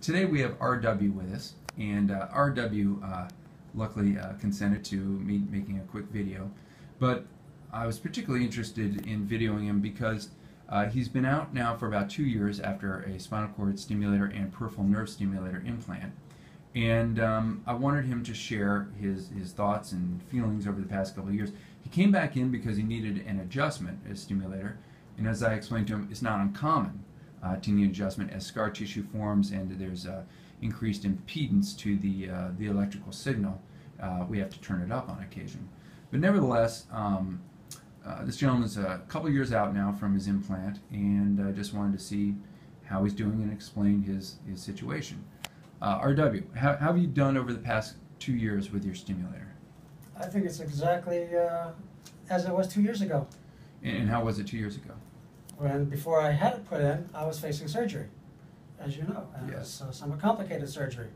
today we have RW with us, and uh, RW uh, luckily uh, consented to me making a quick video. But I was particularly interested in videoing him because uh, he's been out now for about two years after a spinal cord stimulator and peripheral nerve stimulator implant. And um, I wanted him to share his, his thoughts and feelings over the past couple of years. He came back in because he needed an adjustment, a stimulator, and as I explained to him, it's not uncommon uh, to need adjustment as scar tissue forms and there's uh, increased impedance to the, uh, the electrical signal. Uh, we have to turn it up on occasion. But nevertheless, um, uh, this gentleman's a couple years out now from his implant, and I just wanted to see how he's doing and explain his, his situation. Uh, RW, how, how have you done over the past two years with your stimulator? I think it's exactly uh, as it was two years ago. And, and how was it two years ago? When before I had it put in, I was facing surgery, as you know, and it was Yes. uh, somewhat complicated surgery.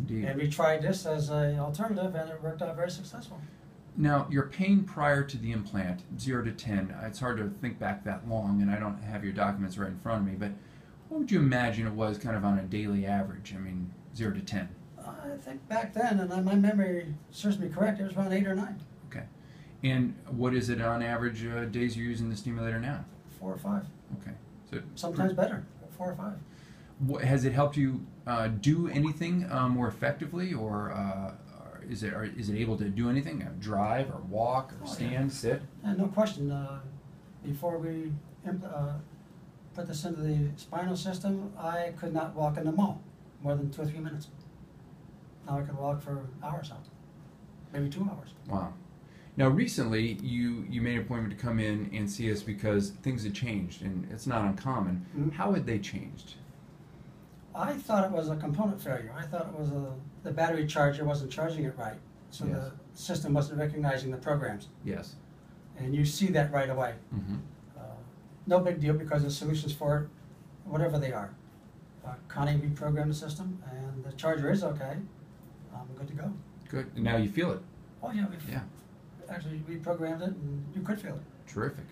Indeed. And we tried this as an alternative, and it worked out very successful. Now, your pain prior to the implant, 0 to 10, it's hard to think back that long, and I don't have your documents right in front of me, but what would you imagine it was kind of on a daily average? I mean, 0 to 10. I think back then, and my memory serves me correct, it was around eight or nine, Okay. And what is it on average uh, days you're using the stimulator now? Four or five, Okay. So sometimes better, four or five. Wha- Has it helped you uh, do anything uh, more effectively, or, uh, or is it or is it able to do anything? Uh, drive or walk or Oh, yeah. stand, sit? And no question, uh, before we uh, put this into the spinal system, I could not walk in the mall more than two or three minutes. Now I can walk for hours out, maybe two hours. Wow. Now, recently, you you made an appointment to come in and see us because things had changed, and it's not uncommon. Mhm. How had they changed? I thought it was a component failure. I thought it was a, the battery charger wasn't charging it right, so Yes. the system wasn't recognizing the programs. Yes. And you see that right away. Mm-hmm. Uh, no big deal because there's solutions for it, whatever they are. Uh, Connie reprogrammed the system, and the charger is okay. I'm good to go. Good. And now you feel it. Oh yeah, Yeah. Actually reprogrammed it, and you could feel it. Terrific.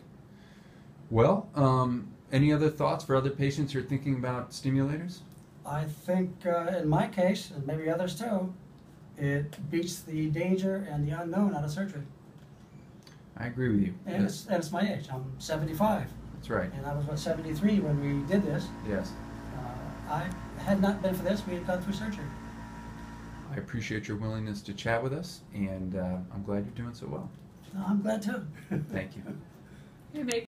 Well, um, any other thoughts for other patients who are thinking about stimulators? I think uh, in my case, and maybe others too, it beats the danger and the unknown out of surgery. I agree with you. And Yes. it's, and it's my age. I'm 75, That's right. and I was what 73 when we did this. Yes. Uh, I had not been for this, we had gone through surgery. I appreciate your willingness to chat with us, and uh, I'm glad you're doing so well. I'm glad too. Thank you. You make